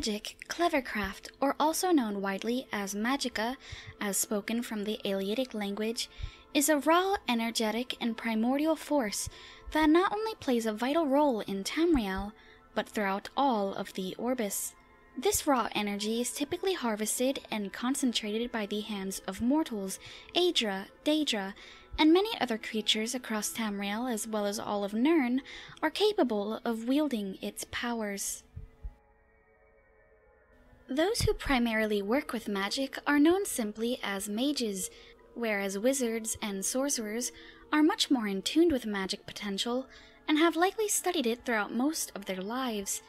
Magic, clevercraft, or also known widely as magicka, as spoken from the Eleatic language, is a raw, energetic, and primordial force that not only plays a vital role in Tamriel, but throughout all of the Aurbis. This raw energy is typically harvested and concentrated by the hands of mortals, Aedra, Daedra, and many other creatures across Tamriel as well as all of Nirn are capable of wielding its powers. Those who primarily work with magic are known simply as mages, whereas wizards and sorcerers are much more in tune with magic potential and have likely studied it throughout most of their lives.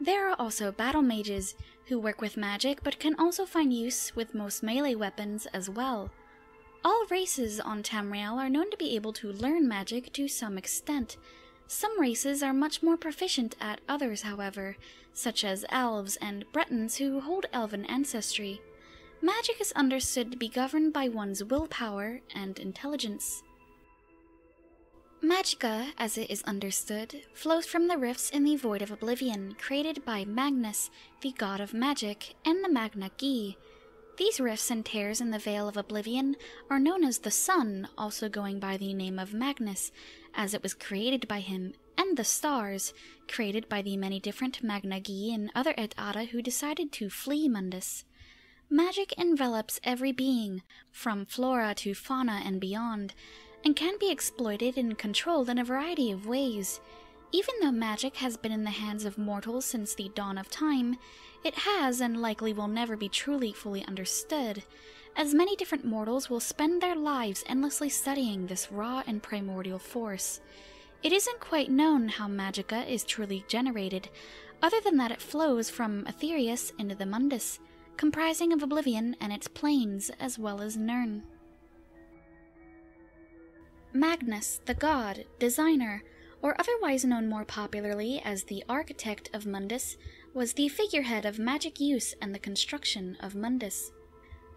There are also battle mages who work with magic but can also find use with most melee weapons as well. All races on Tamriel are known to be able to learn magic to some extent. Some races are much more proficient at others, however, such as elves and Bretons who hold elven ancestry. Magic is understood to be governed by one's willpower and intelligence. Magicka, as it is understood, flows from the rifts in the Void of Oblivion created by Magnus, the god of magic, and the Magna Ge. These rifts and tears in the Veil of Oblivion are known as the Sun, also going by the name of Magnus, as it was created by him, and the Stars, created by the many different Magna Ge and other Et Ada who decided to flee Mundus. Magic envelops every being, from flora to fauna and beyond, and can be exploited and controlled in a variety of ways. Even though magic has been in the hands of mortals since the dawn of time, it has and likely will never be truly fully understood, as many different mortals will spend their lives endlessly studying this raw and primordial force. It isn't quite known how magicka is truly generated, other than that it flows from Aetherius into the Mundus, comprising of Oblivion and its planes, as well as Nirn. Magnus, the god, designer, or otherwise known more popularly as the architect of Mundus, was the figurehead of magic use and the construction of Mundus.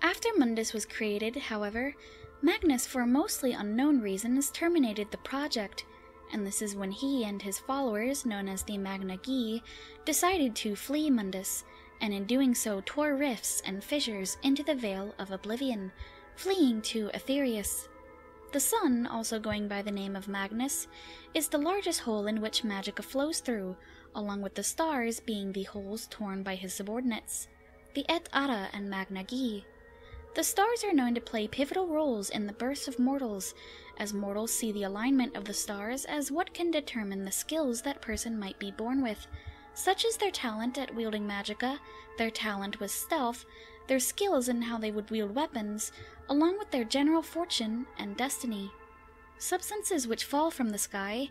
After Mundus was created, however, Magnus, for mostly unknown reasons, terminated the project, and this is when he and his followers, known as the Magna Ge, decided to flee Mundus, and in doing so tore rifts and fissures into the Veil of Oblivion, fleeing to Aetherius. The sun, also going by the name of Magnus, is the largest hole in which magicka flows through, along with the stars being the holes torn by his subordinates, the Et Ada and Magna Ge. The stars are known to play pivotal roles in the births of mortals, as mortals see the alignment of the stars as what can determine the skills that person might be born with, such as their talent at wielding magicka, their talent with stealth, their skills in how they would wield weapons, along with their general fortune and destiny. Substances which fall from the sky,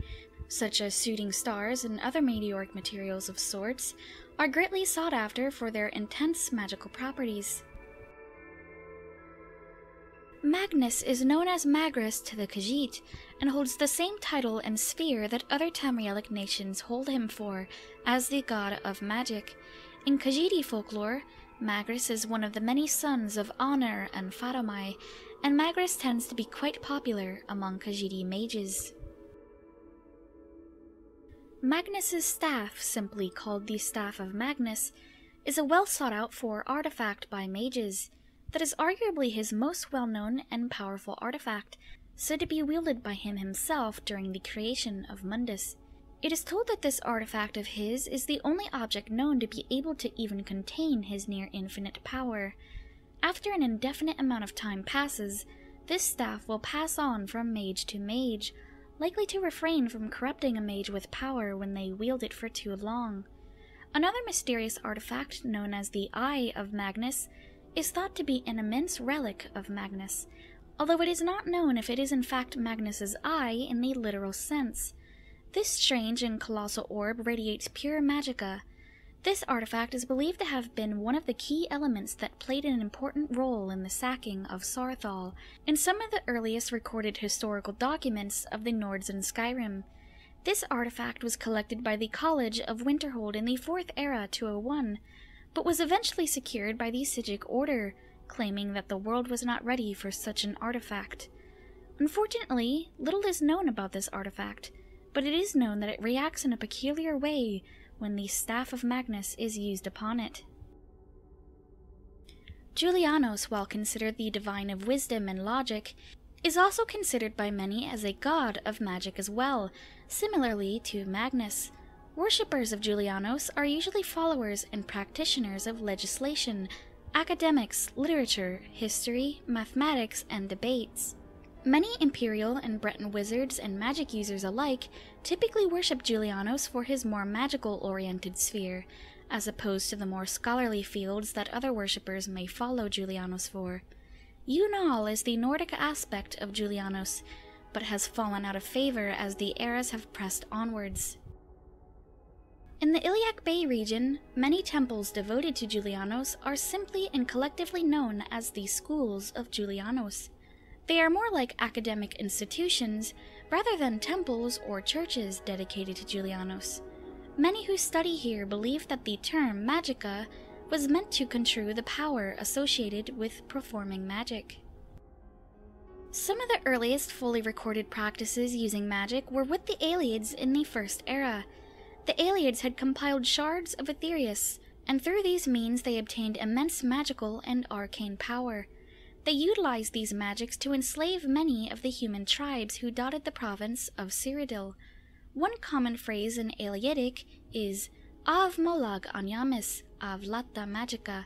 such as shooting stars and other meteoric materials of sorts, are greatly sought after for their intense magical properties. Magnus is known as Magrus to the Khajiit, and holds the same title and sphere that other Tamrielic nations hold him for, as the god of magic. In Khajiiti folklore, Magrus is one of the many sons of Ahnurr and Fadomai, and Magrus tends to be quite popular among Khajiiti mages. Magnus's staff, simply called the Staff of Magnus, is a well sought out for artifact by mages that is arguably his most well known and powerful artifact, said to be wielded by him himself during the creation of Mundus. It is told that this artifact of his is the only object known to be able to even contain his near infinite power. After an indefinite amount of time passes, this staff will pass on from mage to mage, likely to refrain from corrupting a mage with power when they wield it for too long. Another mysterious artifact, known as the Eye of Magnus, is thought to be an immense relic of Magnus, although it is not known if it is in fact Magnus's eye in the literal sense. This strange and colossal orb radiates pure magicka. This artifact is believed to have been one of the key elements that played an important role in the sacking of Saarthal in some of the earliest recorded historical documents of the Nords in Skyrim. This artifact was collected by the College of Winterhold in the Fourth Era 201, but was eventually secured by the Psijic Order, claiming that the world was not ready for such an artifact. Unfortunately, little is known about this artifact, but it is known that it reacts in a peculiar way when the Staff of Magnus is used upon it. Julianos, while considered the divine of wisdom and logic, is also considered by many as a god of magic as well, similarly to Magnus. Worshippers of Julianos are usually followers and practitioners of legislation, academics, literature, history, mathematics, and debates. Many Imperial and Breton wizards and magic users alike typically worship Julianos for his more magical oriented sphere, as opposed to the more scholarly fields that other worshippers may follow Julianos for. Jhunal is the Nordic aspect of Julianos, but has fallen out of favor as the eras have pressed onwards. In the Iliac Bay region, many temples devoted to Julianos are simply and collectively known as the Schools of Julianos. They are more like academic institutions rather than temples or churches dedicated to Julianos. Many who study here believe that the term magicka was meant to construe the power associated with performing magic. Some of the earliest fully recorded practices using magic were with the Ayleids in the First Era. The Ayleids had compiled shards of Aetherius, and through these means they obtained immense magical and arcane power. They utilized these magics to enslave many of the human tribes who dotted the province of Cyrodiil, one common phrase in Ayleidic is Av Molag Anyammis Av Latta Magicka,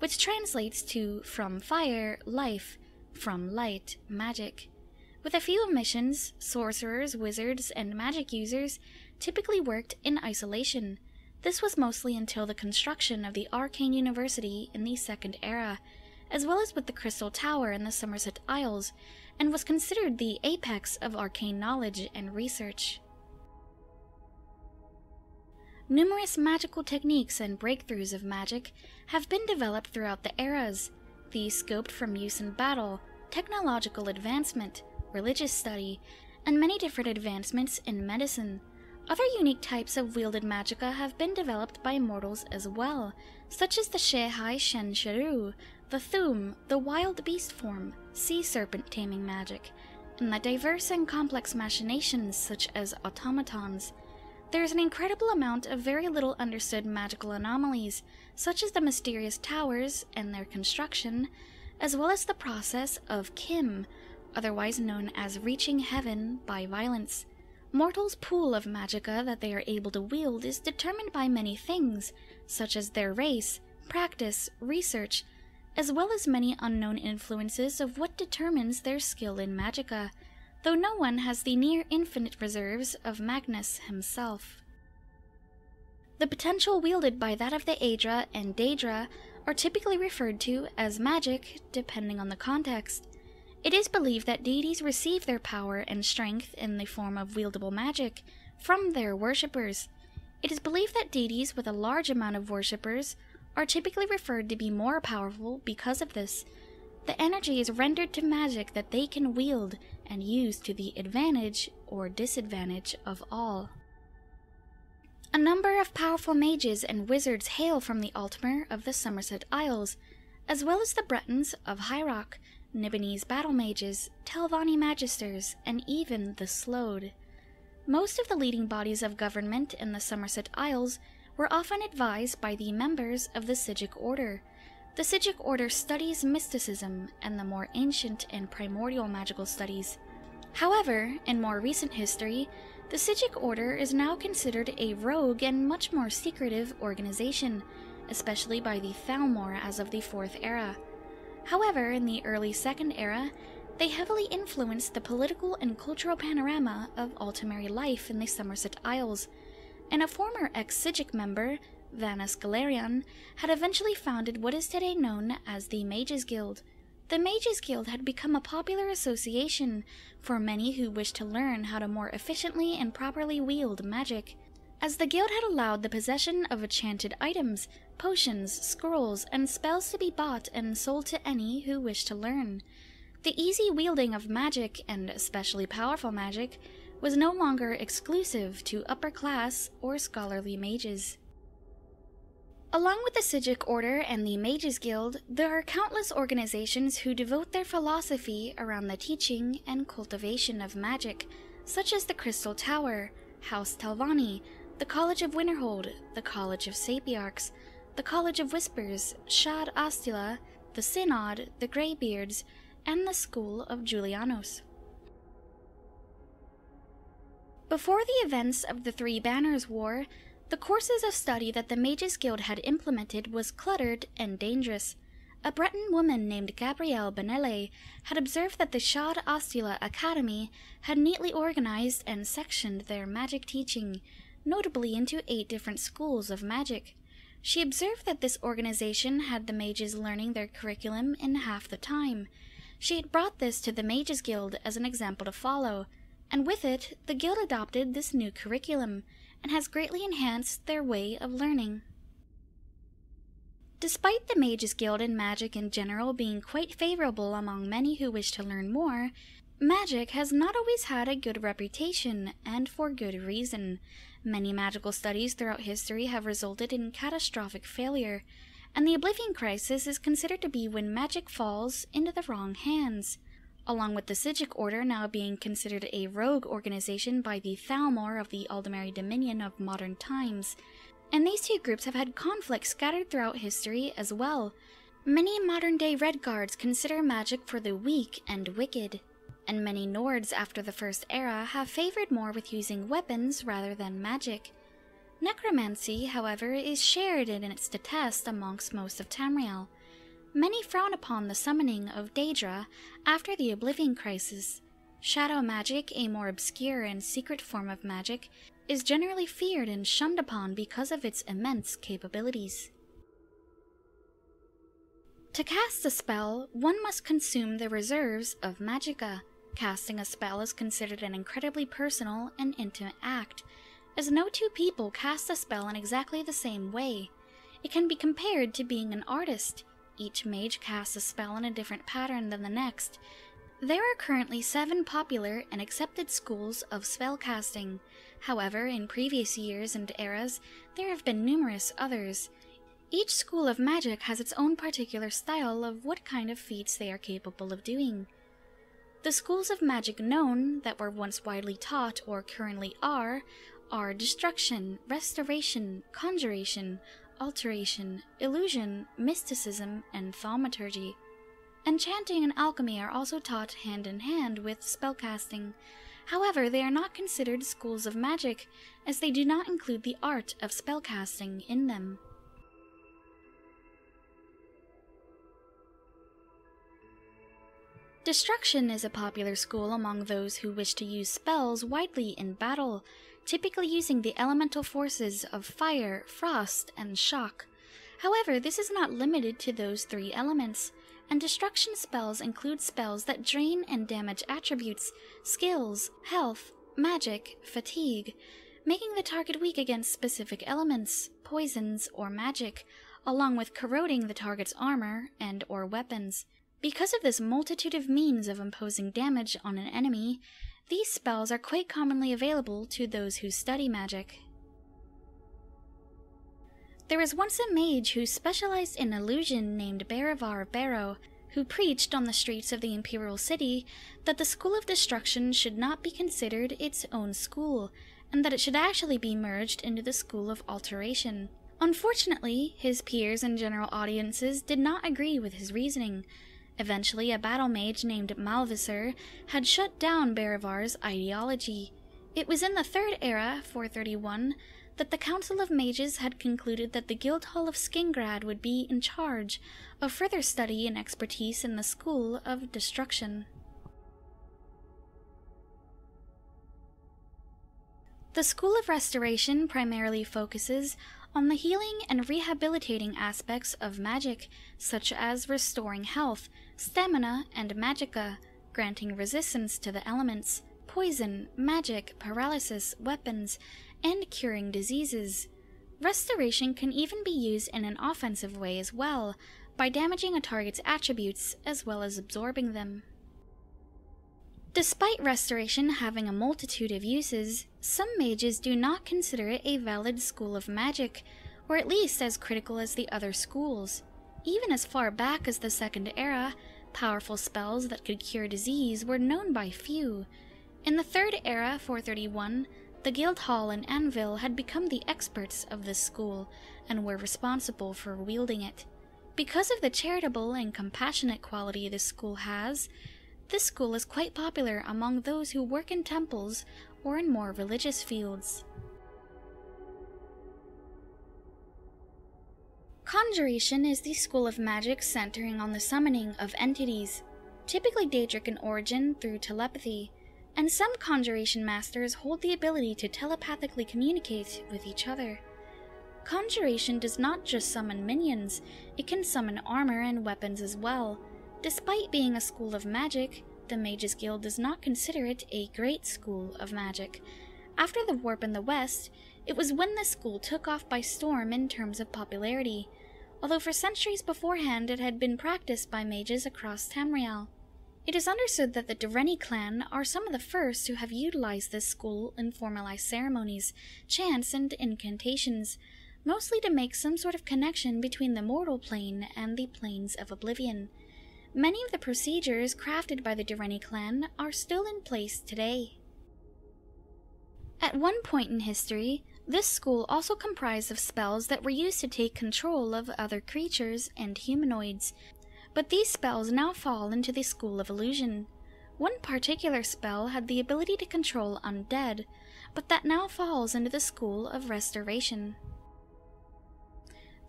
which translates to from fire, life, from light, magic. With a few omissions, sorcerers, wizards, and magic users typically worked in isolation. This was mostly until the construction of the Arcane University in the Second Era, as well as with the Crystal Tower in the Somerset Isles, and was considered the apex of arcane knowledge and research. Numerous magical techniques and breakthroughs of magic have been developed throughout the eras, these scoped from use in battle, technological advancement, religious study, and many different advancements in medicine. Other unique types of wielded magica have been developed by mortals as well, such as the Shehai Shen Shiru, the Thu'um, the wild beast form, sea serpent taming magic, and the diverse and complex machinations such as automatons, there is an incredible amount of very little understood magical anomalies, such as the mysterious towers and their construction, as well as the process of CHIM, otherwise known as reaching heaven by violence. Mortals' pool of magicka that they are able to wield is determined by many things, such as their race, practice, research, as well as many unknown influences of what determines their skill in magicka though no one has the near infinite reserves of Magnus himself. The potential wielded by that of the Aedra and Daedra are typically referred to as magic, depending on the context. It is believed that deities receive their power and strength in the form of wieldable magic from their worshippers. It is believed that deities with a large amount of worshippers are typically referred to be more powerful because of this, the energy is rendered to magic that they can wield and use to the advantage or disadvantage of all. A number of powerful mages and wizards hail from the Altmer of the Somerset Isles, as well as the Bretons of High Rock, Nibenese battle mages, Telvanni magisters, and even the Sload. Most of the leading bodies of government in the Somerset Isles were often advised by the members of the Psijic Order, the Psijic Order studies mysticism and the more ancient and primordial magical studies. However, in more recent history, the Psijic Order is now considered a rogue and much more secretive organization, especially by the Thalmor as of the Fourth Era. However, in the early Second Era, they heavily influenced the political and cultural panorama of Altmeri life in the Somerset Isles, and a former ex-Psijic member, Vanus Galerion, had eventually founded what is today known as the Mages Guild. The Mages Guild had become a popular association for many who wished to learn how to more efficiently and properly wield magic, as the guild had allowed the possession of enchanted items, potions, scrolls, and spells to be bought and sold to any who wished to learn. The easy wielding of magic, and especially powerful magic, was no longer exclusive to upper class or scholarly mages. Along with the Psijic Order and the Mages Guild, there are countless organizations who devote their philosophy around the teaching and cultivation of magic, such as the Crystal Tower, House Telvanni, the College of Winterhold, the College of Sapiarchs, the College of Whispers, Shad Astula, the Synod, the Greybeards, and the School of Julianos. Before the events of the Three Banners War, the courses of study that the Mages Guild had implemented was cluttered and dangerous. A Breton woman named Gabrielle Benele had observed that the Shad Astula Academy had neatly organized and sectioned their magic teaching, notably into eight different schools of magic. She observed that this organization had the mages learning their curriculum in half the time. She had brought this to the Mages Guild as an example to follow, and with it, the guild adopted this new curriculum and has greatly enhanced their way of learning. Despite the Mages Guild and magic in general being quite favorable among many who wish to learn more, magic has not always had a good reputation, and for good reason. Many magical studies throughout history have resulted in catastrophic failure, and the Oblivion Crisis is considered to be when magic falls into the wrong hands. Along with the Psijic Order now being considered a rogue organization by the Thalmor of the Aldmeri Dominion of modern times, and these two groups have had conflicts scattered throughout history as well. Many modern day Red Guards consider magic for the weak and wicked and many Nords after the First Era have favored more with using weapons rather than magic. Necromancy, however, is shared in its detest amongst most of Tamriel. Many frown upon the summoning of Daedra after the Oblivion Crisis. Shadow magic, a more obscure and secret form of magic, is generally feared and shunned upon because of its immense capabilities. To cast a spell, one must consume the reserves of magicka, Casting a spell is considered an incredibly personal and intimate act, as no two people cast a spell in exactly the same way. It can be compared to being an artist. Each mage casts a spell in a different pattern than the next. There are currently seven popular and accepted schools of spellcasting. However, in previous years and eras, there have been numerous others. Each school of magic has its own particular style of what kind of feats they are capable of doing. The schools of magic known that were once widely taught or currently are are destruction, restoration, conjuration, alteration, illusion, mysticism, and thaumaturgy. Enchanting and alchemy are also taught hand in hand with spellcasting. However, they are not considered schools of magic, as they do not include the art of spellcasting in them. Destruction is a popular school among those who wish to use spells widely in battle, typically using the elemental forces of fire, frost, and shock. However, this is not limited to those three elements, and destruction spells include spells that drain and damage attributes, skills, health, magic, fatigue, making the target weak against specific elements, poisons, or magic, along with corroding the target's armor and or weapons. Because of this multitude of means of imposing damage on an enemy, these spells are quite commonly available to those who study magic. There was once a mage who specialized in illusion named Berivar Barrow, who preached on the streets of the imperial city that the School of Destruction should not be considered its own school, and that it should actually be merged into the School of Alteration. Unfortunately, his peers and general audiences did not agree with his reasoning, Eventually, a battle mage named Malvisor had shut down Berivar's ideology. It was in the Third Era, 431, that the Council of Mages had concluded that the Guildhall of Skingrad would be in charge of further study and expertise in the School of Destruction. The School of Restoration primarily focuses on the healing and rehabilitating aspects of magic, such as restoring health, stamina, and magicka, granting resistance to the elements, poison, magic, paralysis, weapons, and curing diseases. Restoration can even be used in an offensive way as well, by damaging a target's attributes as well as absorbing them. Despite restoration having a multitude of uses, some mages do not consider it a valid school of magic, or at least as critical as the other schools. Even as far back as the Second Era, powerful spells that could cure disease were known by few. In the Third Era, 431, the Guildhall and Anvil had become the experts of this school and were responsible for wielding it. Because of the charitable and compassionate quality this school has, this school is quite popular among those who work in temples or in more religious fields. Conjuration is the school of magic centering on the summoning of entities, typically Daedric in origin through telepathy, and some conjuration masters hold the ability to telepathically communicate with each other. Conjuration does not just summon minions, it can summon armor and weapons as well. Despite being a school of magic, the Mages Guild does not consider it a great school of magic. After the Warp in the West, it was when this school took off by storm in terms of popularity, although for centuries beforehand it had been practiced by mages across Tamriel. It is understood that the Direnni clan are some of the first who have utilized this school in formalized ceremonies, chants, and incantations, mostly to make some sort of connection between the mortal plane and the planes of oblivion. Many of the procedures crafted by the Direnni clan are still in place today. At one point in history, this school also comprised of spells that were used to take control of other creatures and humanoids, but these spells now fall into the school of illusion. One particular spell had the ability to control undead, but that now falls into the school of restoration.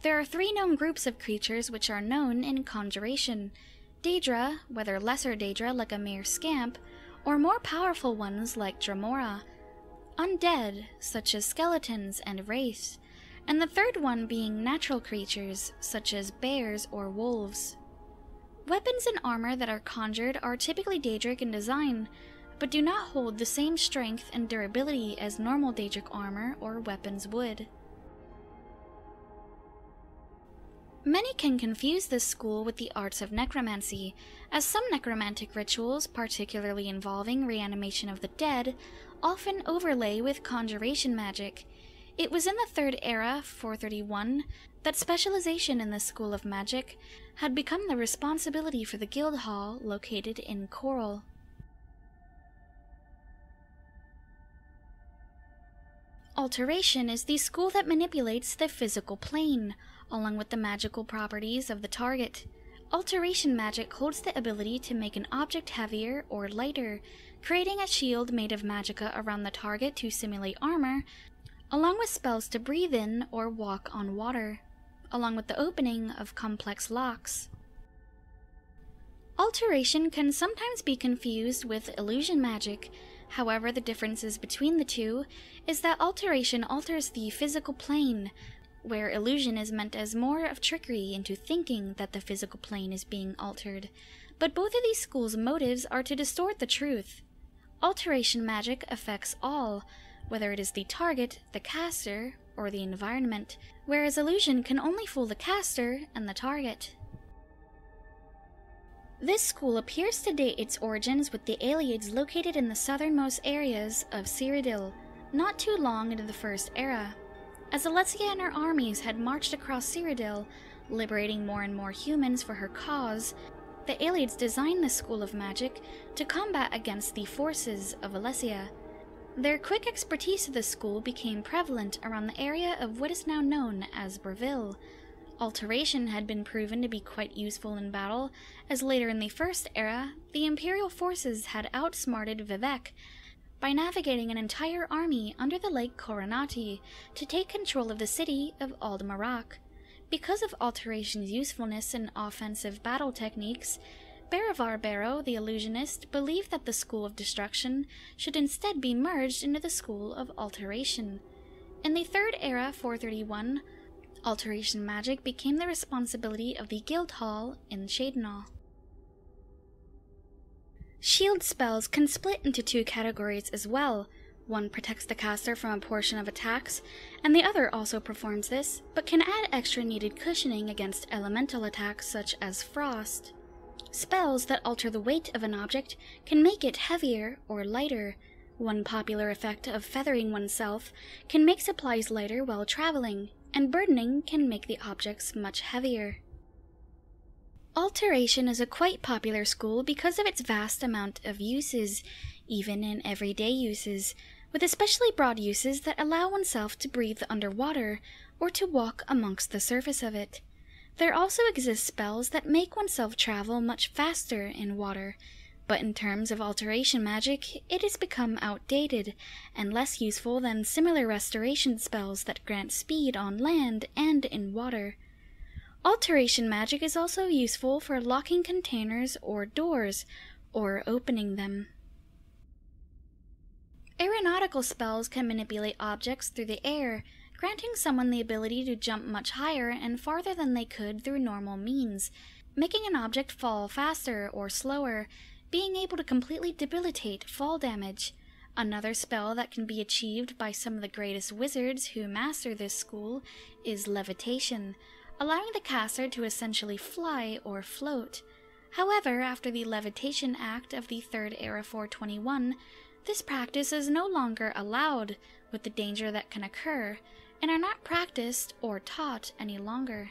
There are three known groups of creatures which are known in conjuration Daedra, whether lesser Daedra like a mere scamp, or more powerful ones like Dremora, undead, such as skeletons and wraiths, and the third one being natural creatures, such as bears or wolves. Weapons and armor that are conjured are typically Daedric in design, but do not hold the same strength and durability as normal Daedric armor or weapons would. Many can confuse this school with the arts of necromancy, as some necromantic rituals, particularly involving reanimation of the dead, often overlay with conjuration magic. It was in the Third Era, 431, that specialization in this school of magic had become the responsibility for the guild hall located in Chorrol. Alteration is the school that manipulates the physical plane, along with the magical properties of the target. Alteration magic holds the ability to make an object heavier or lighter, creating a shield made of magicka around the target to simulate armor, along with spells to breathe in or walk on water, along with the opening of complex locks. Alteration can sometimes be confused with illusion magic. However, the differences between the two is that alteration alters the physical plane, where illusion is meant as more of trickery into thinking that the physical plane is being altered. But both of these schools' motives are to distort the truth. Alteration magic affects all, whether it is the target, the caster, or the environment, whereas illusion can only fool the caster and the target. This school appears to date its origins with the Ayleids located in the southernmost areas of Cyrodiil, not too long into the First Era. As Alessia and her armies had marched across Cyrodiil, liberating more and more humans for her cause, the Ayleids designed the School of Magic to combat against the forces of Alessia. Their quick expertise of the school became prevalent around the area of what is now known as Bravil. Alteration had been proven to be quite useful in battle, as later in the First Era, the Imperial forces had outsmarted Vivec, by navigating an entire army under the Lake Coronati to take control of the city of Aldmarac. Because of Alteration's usefulness in offensive battle techniques, Baravar Barrow, the illusionist, believed that the School of Destruction should instead be merged into the School of Alteration. In the Third Era 431, Alteration magic became the responsibility of the Guildhall in Cheydinhal. Shield spells can split into two categories as well. One protects the caster from a portion of attacks, and the other also performs this, but can add extra needed cushioning against elemental attacks such as frost. Spells that alter the weight of an object can make it heavier or lighter. One popular effect of feathering oneself can make supplies lighter while traveling, and burdening can make the objects much heavier. Alteration is a quite popular school because of its vast amount of uses, even in everyday uses. with especially broad uses that allow oneself to breathe underwater or to walk amongst the surface of it. There also exist spells that make oneself travel much faster in water, but in terms of alteration magic, it has become outdated and less useful than similar restoration spells that grant speed on land and in water. Alteration magic is also useful for locking containers or doors, or opening them. Aeronautical spells can manipulate objects through the air, granting someone the ability to jump much higher and farther than they could through normal means, making an object fall faster or slower, being able to completely debilitate fall damage. Another spell that can be achieved by some of the greatest wizards who master this school is levitation, allowing the caster to essentially fly or float. However, after the Levitation Act of the Third Era 421, this practice is no longer allowed with the danger that can occur, and are not practiced or taught any longer.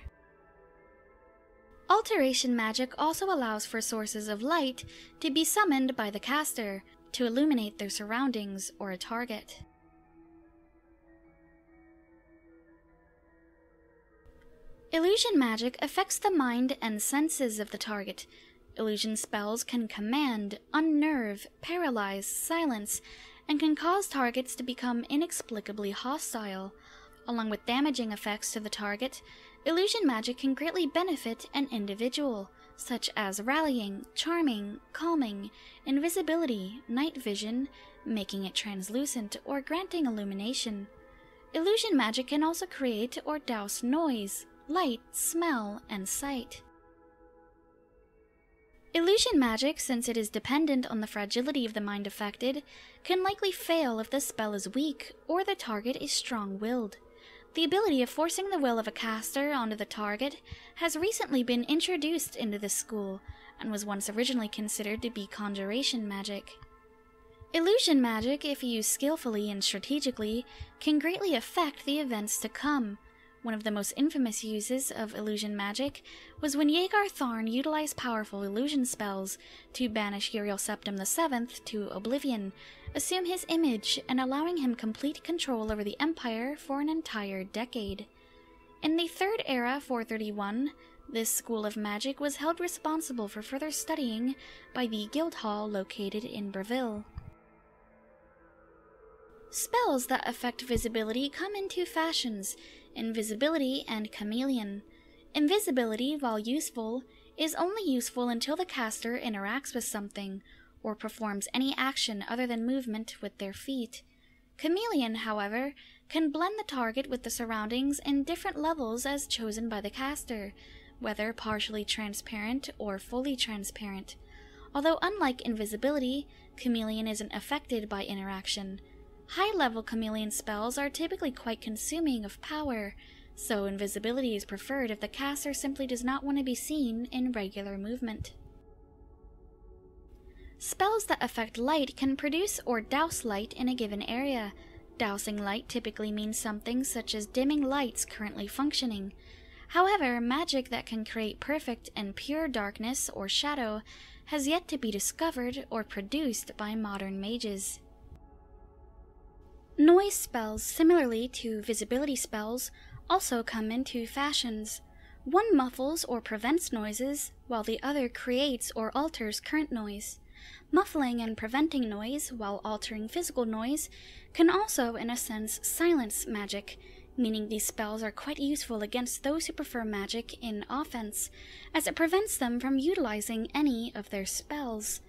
Alteration magic also allows for sources of light to be summoned by the caster to illuminate their surroundings or a target. Illusion magic affects the mind and senses of the target. Illusion spells can command, unnerve, paralyze, silence, and can cause targets to become inexplicably hostile. Along with damaging effects to the target, illusion magic can greatly benefit an individual, such as rallying, charming, calming, invisibility, night vision, making it translucent, or granting illumination. Illusion magic can also create or douse noise, light, smell, and sight. Illusion magic, since it is dependent on the fragility of the mind affected, can likely fail if the spell is weak or the target is strong willed. The ability of forcing the will of a caster onto the target has recently been introduced into this school and was once originally considered to be conjuration magic. Illusion magic, if used skillfully and strategically, can greatly affect the events to come, one of the most infamous uses of illusion magic was when Jagar Tharn utilized powerful illusion spells to banish Uriel Septim VII to oblivion, assume his image, and allowing him complete control over the Empire for an entire decade. In the Third Era 431, this school of magic was held responsible for further studying by the Guildhall located in Bravil. Spells that affect visibility come in two fashions invisibility, and chameleon. Invisibility, while useful, is only useful until the caster interacts with something, or performs any action other than movement with their feet. Chameleon, however, can blend the target with the surroundings in different levels as chosen by the caster, whether partially transparent or fully transparent. Although unlike invisibility, chameleon isn't affected by interaction. High level chameleon spells are typically quite consuming of power, so invisibility is preferred if the caster simply does not want to be seen in regular movement. Spells that affect light can produce or douse light in a given area. Dousing light typically means something such as dimming lights currently functioning. However, magic that can create perfect and pure darkness or shadow has yet to be discovered or produced by modern mages. Noise spells, similarly to visibility spells, also come in two fashions. One muffles or prevents noises, while the other creates or alters current noise. Muffling and preventing noise, while altering physical noise, can also, in a sense, silence magic, meaning these spells are quite useful against those who prefer magic in offense, as it prevents them from utilizing any of their spells.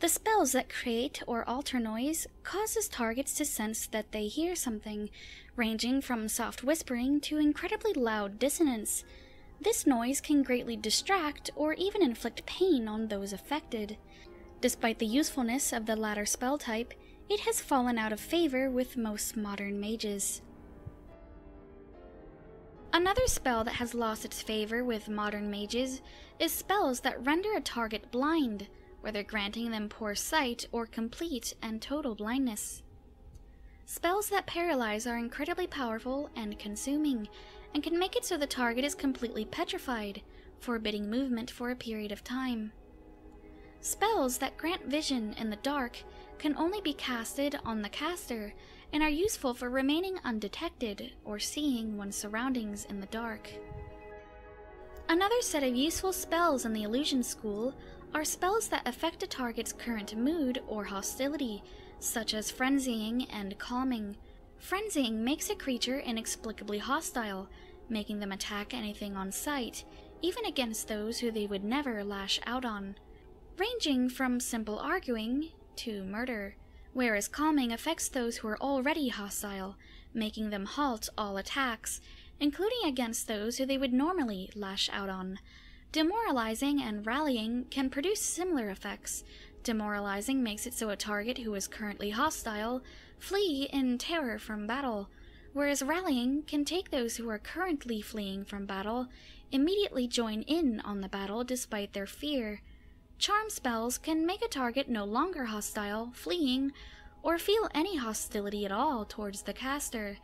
The spells that create or alter noise causes targets to sense that they hear something, ranging from soft whispering to incredibly loud dissonance. This noise can greatly distract or even inflict pain on those affected. Despite the usefulness of the latter spell type, it has fallen out of favor with most modern mages. Another spell that has lost its favor with modern mages is spells that render a target blind whether granting them poor sight or complete and total blindness. Spells that paralyze are incredibly powerful and consuming, and can make it so the target is completely petrified, forbidding movement for a period of time. Spells that grant vision in the dark can only be casted on the caster and are useful for remaining undetected or seeing one's surroundings in the dark. Another set of useful spells in the Illusion School are spells that affect a target's current mood or hostility, such as Frenzying and Calming. Frenzying makes a creature inexplicably hostile, making them attack anything on sight, even against those who they would never lash out on, ranging from simple arguing to murder, whereas Calming affects those who are already hostile, making them halt all attacks including against those who they would normally lash out on. Demoralizing and rallying can produce similar effects. Demoralizing makes it so a target who is currently hostile flee in terror from battle, whereas rallying can take those who are currently fleeing from battle immediately join in on the battle despite their fear. Charm spells can make a target no longer hostile, fleeing, or feel any hostility at all towards the caster.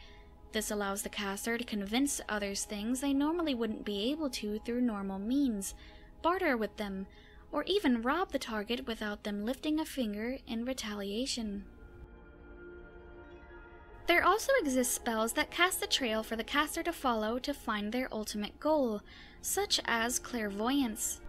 This allows the caster to convince others things they normally wouldn't be able to through normal means, barter with them, or even rob the target without them lifting a finger in retaliation. There also exist spells that cast a trail for the caster to follow to find their ultimate goal, such as clairvoyance.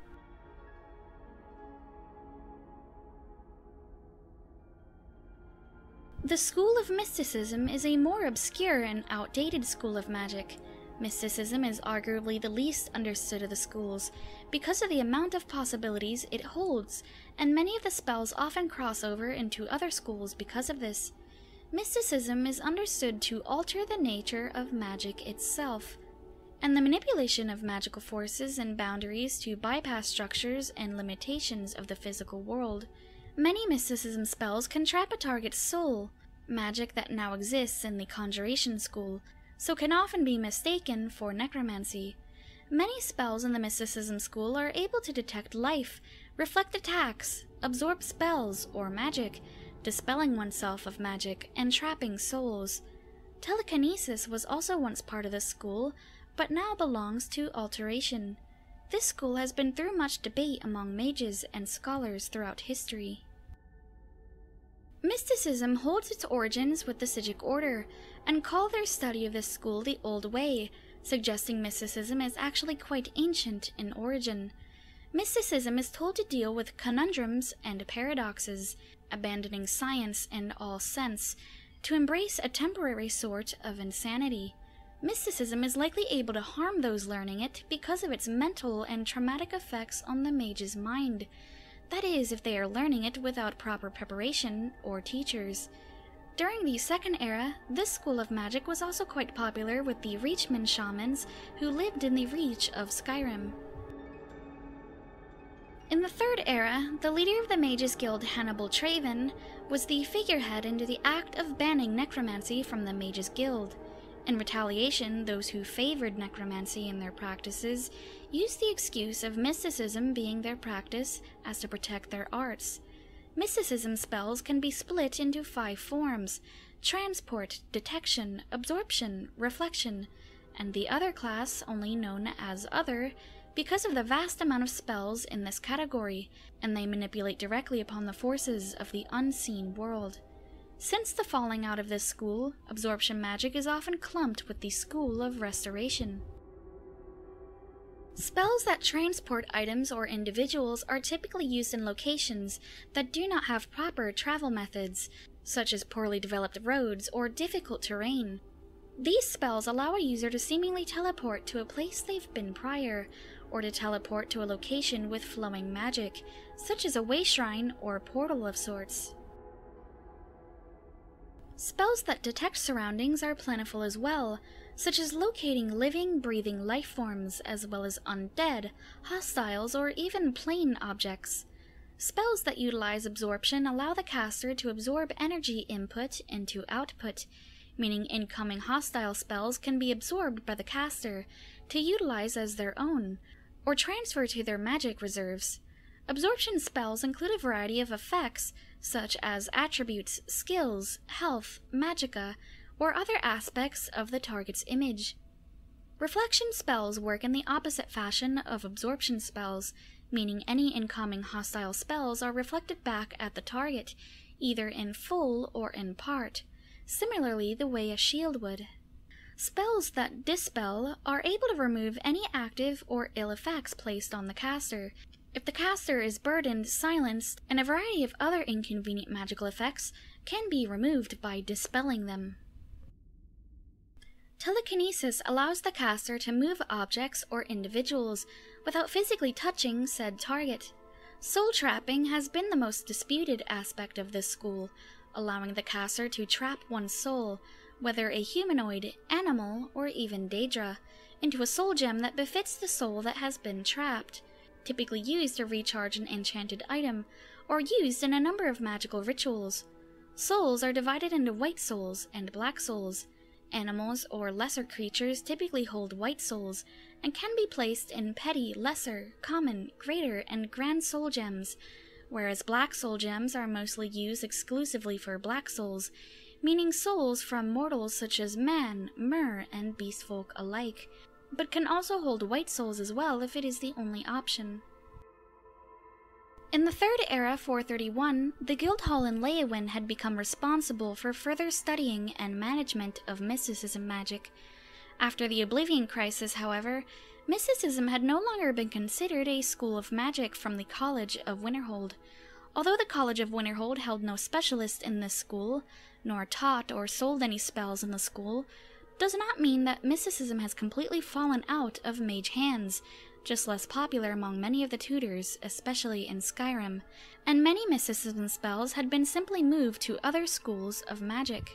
The School of Mysticism is a more obscure and outdated school of magic. Mysticism is arguably the least understood of the schools, because of the amount of possibilities it holds, and many of the spells often cross over into other schools because of this. Mysticism is understood to alter the nature of magic itself, and the manipulation of magical forces and boundaries to bypass structures and limitations of the physical world. Many mysticism spells can trap a target's soul, magic that now exists in the Conjuration School, so can often be mistaken for necromancy. Many spells in the Mysticism School are able to detect life, reflect attacks, absorb spells or magic, dispelling oneself of magic, and trapping souls. Telekinesis was also once part of this school, but now belongs to Alteration. This school has been through much debate among mages and scholars throughout history. Mysticism holds its origins with the Psijic Order, and call their study of this school the Old Way, suggesting mysticism is actually quite ancient in origin. Mysticism is told to deal with conundrums and paradoxes, abandoning science and all sense, to embrace a temporary sort of insanity. Mysticism is likely able to harm those learning it because of its mental and traumatic effects on the mage's mind. That is, if they are learning it without proper preparation or teachers. During the Second Era, this school of magic was also quite popular with the Reachman shamans who lived in the Reach of Skyrim. In the Third Era, the leader of the Mages Guild, Hannibal Traven, was the figurehead into the act of banning necromancy from the Mages Guild. In retaliation, those who favored necromancy in their practices used the excuse of mysticism being their practice as to protect their arts. Mysticism spells can be split into five forms transport, detection, absorption, reflection, and the other class, only known as Other, because of the vast amount of spells in this category, and they manipulate directly upon the forces of the unseen world. Since the falling out of this school, absorption magic is often clumped with the School of Restoration. Spells that transport items or individuals are typically used in locations that do not have proper travel methods, such as poorly developed roads or difficult terrain. These spells allow a user to seemingly teleport to a place they've been prior, or to teleport to a location with flowing magic, such as a way shrine or portal of sorts. Spells that detect surroundings are plentiful as well, such as locating living, breathing life forms, as well as undead, hostiles, or even plain objects. Spells that utilize absorption allow the caster to absorb energy input into output, meaning incoming hostile spells can be absorbed by the caster to utilize as their own, or transfer to their magic reserves. Absorption spells include a variety of effects, such as attributes, skills, health, magicka, or other aspects of the target's image. Reflection spells work in the opposite fashion of absorption spells, meaning any incoming hostile spells are reflected back at the target, either in full or in part, similarly the way a shield would. Spells that dispel are able to remove any active or ill effects placed on the caster. If the caster is burdened, silenced, and a variety of other inconvenient magical effects can be removed by dispelling them. Telekinesis allows the caster to move objects or individuals without physically touching said target. Soul trapping has been the most disputed aspect of this school, allowing the caster to trap one's soul, whether a humanoid, animal, or even Daedra, into a soul gem that befits the soul that has been trapped, typically used to recharge an enchanted item, or used in a number of magical rituals. Souls are divided into white souls and black souls. Animals or lesser creatures typically hold white souls and can be placed in petty, lesser, common, greater, and grand soul gems, whereas black soul gems are mostly used exclusively for black souls, meaning souls from mortals such as man, mer, and beastfolk alike, but can also hold white souls as well if it is the only option. In the Third Era 431, the Guildhall in Leyawiin had become responsible for further studying and management of mysticism magic. After the Oblivion Crisis, however, mysticism had no longer been considered a school of magic from the College of Winterhold. Although the College of Winterhold held no specialist in this school, nor taught or sold any spells in the school, does not mean that mysticism has completely fallen out of mage hands, just less popular among many of the tutors, especially in Skyrim, and many mysticism spells had been simply moved to other schools of magic.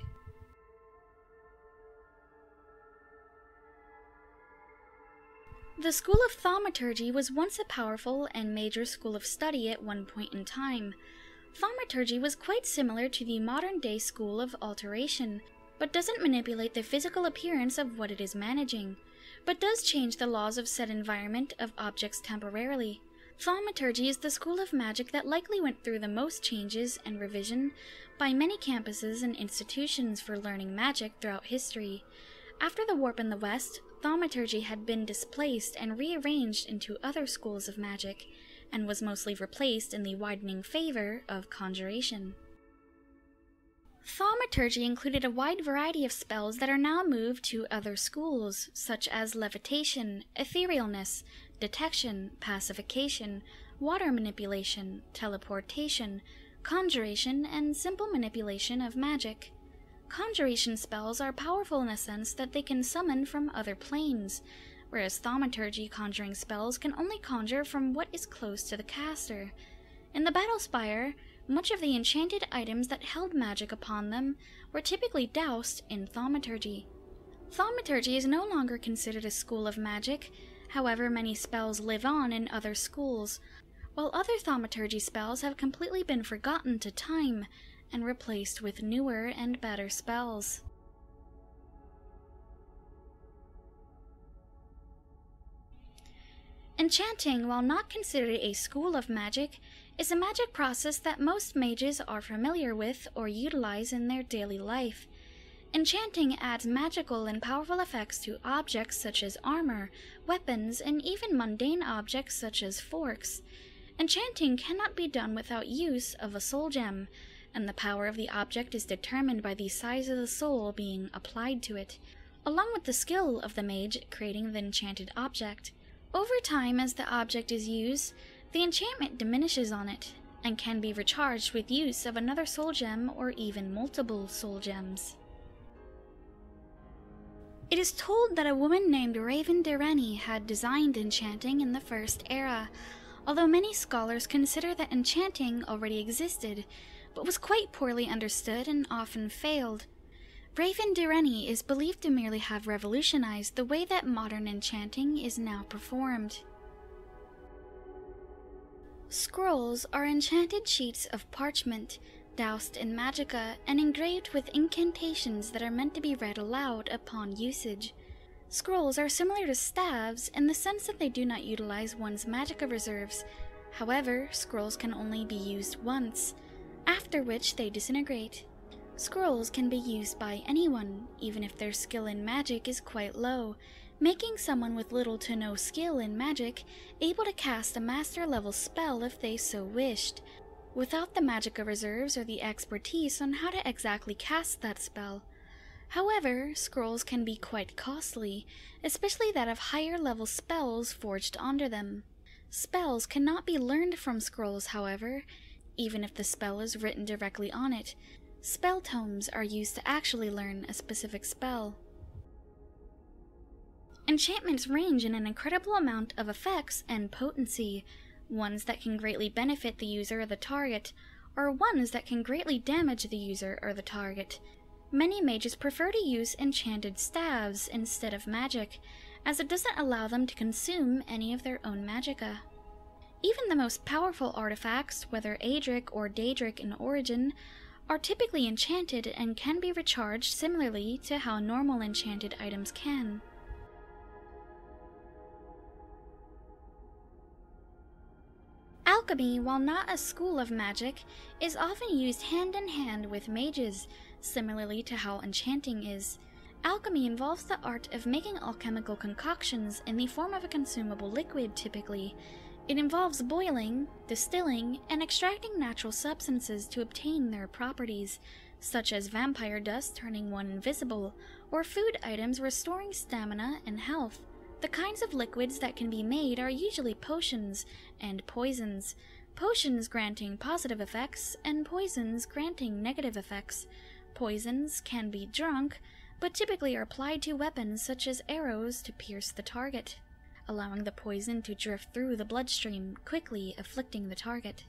The School of Thaumaturgy was once a powerful and major school of study at one point in time. Thaumaturgy was quite similar to the modern day School of Alteration, but doesn't manipulate the physical appearance of what it is managing, but does change the laws of said environment of objects temporarily. Thaumaturgy is the school of magic that likely went through the most changes and revision by many campuses and institutions for learning magic throughout history. After the warp in the West, thaumaturgy had been displaced and rearranged into other schools of magic, and was mostly replaced in the widening favor of conjuration. Thaumaturgy included a wide variety of spells that are now moved to other schools, such as levitation, etherealness, detection, pacification, water manipulation, teleportation, conjuration, and simple manipulation of magic. Conjuration spells are powerful in the sense that they can summon from other planes, whereas thaumaturgy conjuring spells can only conjure from what is close to the caster. In the Battle Spire, much of the enchanted items that held magic upon them were typically doused in thaumaturgy. Thaumaturgy is no longer considered a school of magic, however, many spells live on in other schools, while other thaumaturgy spells have completely been forgotten to time and replaced with newer and better spells. Enchanting, while not considered a school of magic, is a magic process that most mages are familiar with or utilize in their daily life. Enchanting adds magical and powerful effects to objects such as armor, weapons, and even mundane objects such as forks. Enchanting cannot be done without use of a soul gem, and the power of the object is determined by the size of the soul being applied to it, along with the skill of the mage creating the enchanted object. Over time, as the object is used, the enchantment diminishes on it, and can be recharged with use of another soul gem or even multiple soul gems. It is told that a woman named Raven Direnni had designed enchanting in the First Era, although many scholars consider that enchanting already existed, but was quite poorly understood and often failed. Raven Direnni is believed to merely have revolutionized the way that modern enchanting is now performed. Scrolls are enchanted sheets of parchment, doused in magicka and engraved with incantations that are meant to be read aloud upon usage. Scrolls are similar to staves in the sense that they do not utilize one's magicka reserves. However, scrolls can only be used once, after which they disintegrate. Scrolls can be used by anyone, even if their skill in magic is quite low, making someone with little to no skill in magic able to cast a master level spell if they so wished. without the magicka reserves or the expertise on how to exactly cast that spell. However, scrolls can be quite costly, especially that of higher level spells forged onto them. Spells cannot be learned from scrolls, however, even if the spell is written directly on it. Spell tomes are used to actually learn a specific spell. Enchantments range in an incredible amount of effects and potency, ones that can greatly benefit the user or the target, or ones that can greatly damage the user or the target. Many mages prefer to use enchanted staves instead of magic, as it doesn't allow them to consume any of their own magicka. Even the most powerful artifacts, whether Aedric or Daedric in origin, are typically enchanted and can be recharged similarly to how normal enchanted items can. Alchemy, while not a school of magic, is often used hand in hand with mages, similarly to how enchanting is. Alchemy involves the art of making alchemical concoctions in the form of a consumable liquid, typically. It involves boiling, distilling, and extracting natural substances to obtain their properties, such as vampire dust turning one invisible, or food items restoring stamina and health. The kinds of liquids that can be made are usually potions and poisons, potions granting positive effects, and poisons granting negative effects. Poisons can be drunk, but typically are applied to weapons such as arrows to pierce the target, allowing the poison to drift through the bloodstream, quickly afflicting the target.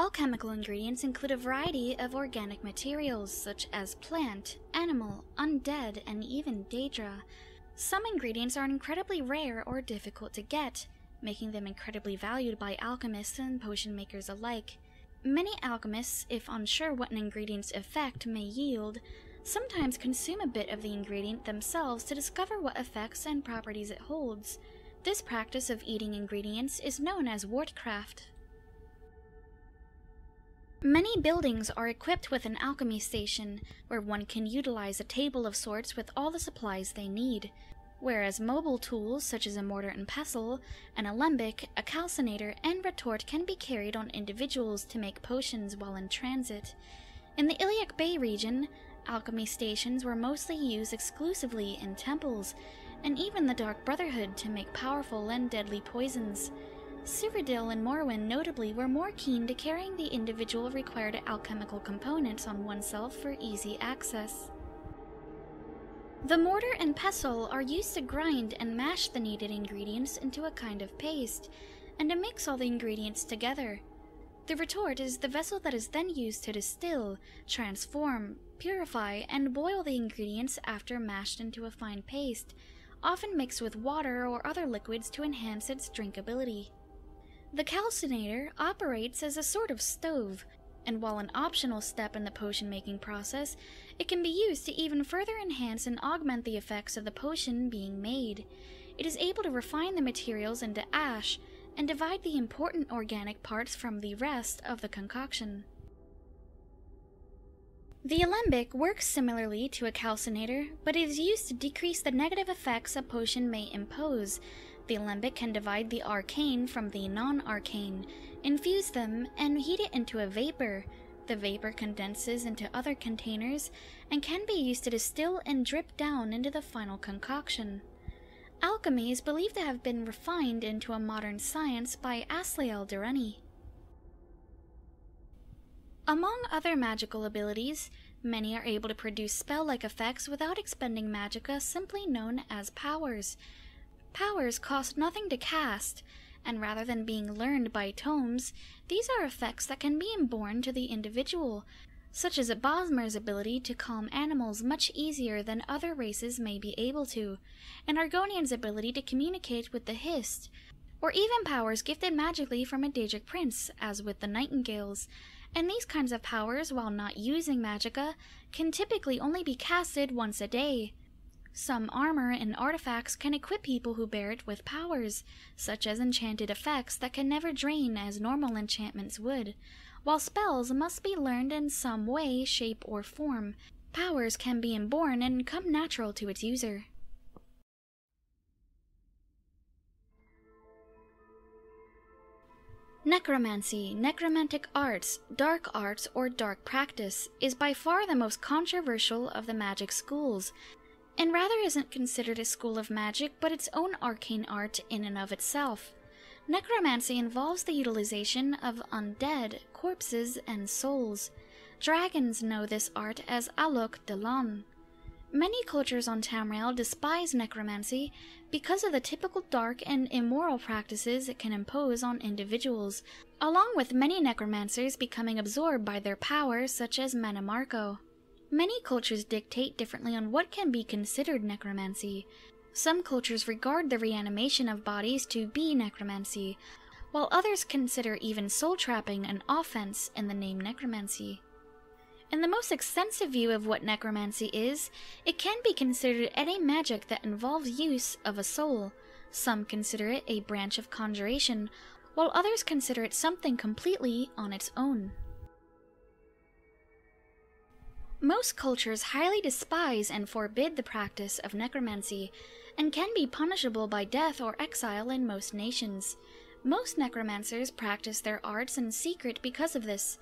All chemical ingredients include a variety of organic materials such as plant, animal, undead, and even daedra. Some ingredients are incredibly rare or difficult to get, making them incredibly valued by alchemists and potion makers alike. Many alchemists, if unsure what an ingredient's effect may yield, sometimes consume a bit of the ingredient themselves to discover what effects and properties it holds. This practice of eating ingredients is known as wortcraft. Many buildings are equipped with an alchemy station, where one can utilize a table of sorts with all the supplies they need whereas mobile tools such as a mortar and pestle, an alembic, a calcinator, and retort can be carried on individuals to make potions while in transit. In the Iliac Bay region, alchemy stations were mostly used exclusively in temples, and even the Dark Brotherhood to make powerful and deadly poisons. Cyrodiil and Morrowind notably were more keen to carrying the individual required alchemical components on oneself for easy access. The mortar and pestle are used to grind and mash the needed ingredients into a kind of paste, and to mix all the ingredients together. The retort is the vessel that is then used to distill, transform, purify, and boil the ingredients after mashed into a fine paste, often mixed with water or other liquids to enhance its drinkability. The calcinator operates as a sort of stove, and while an optional step in the potion making process, it can be used to even further enhance and augment the effects of the potion being made. It is able to refine the materials into ash and divide the important organic parts from the rest of the concoction. The alembic works similarly to a calcinator, but is used to decrease the negative effects a potion may impose. The alembic can divide the arcane from the non-arcane, infuse them, and heat it into a vapor. The vapor condenses into other containers and can be used to distill and drip down into the final concoction. Alchemy is believed to have been refined into a modern science by Asliel Direnni. Among other magical abilities, many are able to produce spell-like effects without expending magicka simply known as powers. Powers cost nothing to cast, and rather than being learned by tomes, these are effects that can be inborn to the individual, such as a Bosmer's ability to calm animals much easier than other races may be able to, and Argonian's ability to communicate with the Hist, or even powers gifted magically from a Daedric prince, as with the Nightingales. And these kinds of powers, while not using magicka, can typically only be casted once a day, some armor and artifacts can equip people who bear it with powers, such as enchanted effects that can never drain as normal enchantments would, while spells must be learned in some way, shape, or form. Powers can be inborn and come natural to its user. Necromancy, necromantic arts, dark arts, or dark practice is by far the most controversial of the magic schools, and rather isn't considered a school of magic but its own arcane art in and of itself. Necromancy involves the utilization of undead, corpses, and souls. Dragons know this art as Alok Dalan. Many cultures on Tamriel despise necromancy because of the typical dark and immoral practices it can impose on individuals, along with many necromancers becoming absorbed by their power, such as Mannimarco. Many cultures dictate differently on what can be considered necromancy. Some cultures regard the reanimation of bodies to be necromancy, while others consider even soul trapping an offense in the name necromancy. In the most extensive view of what necromancy is, it can be considered any magic that involves use of a soul. Some consider it a branch of conjuration, while others consider it something completely on its own. Most cultures highly despise and forbid the practice of necromancy, and can be punishable by death or exile in most nations. Most necromancers practice their arts in secret because of this.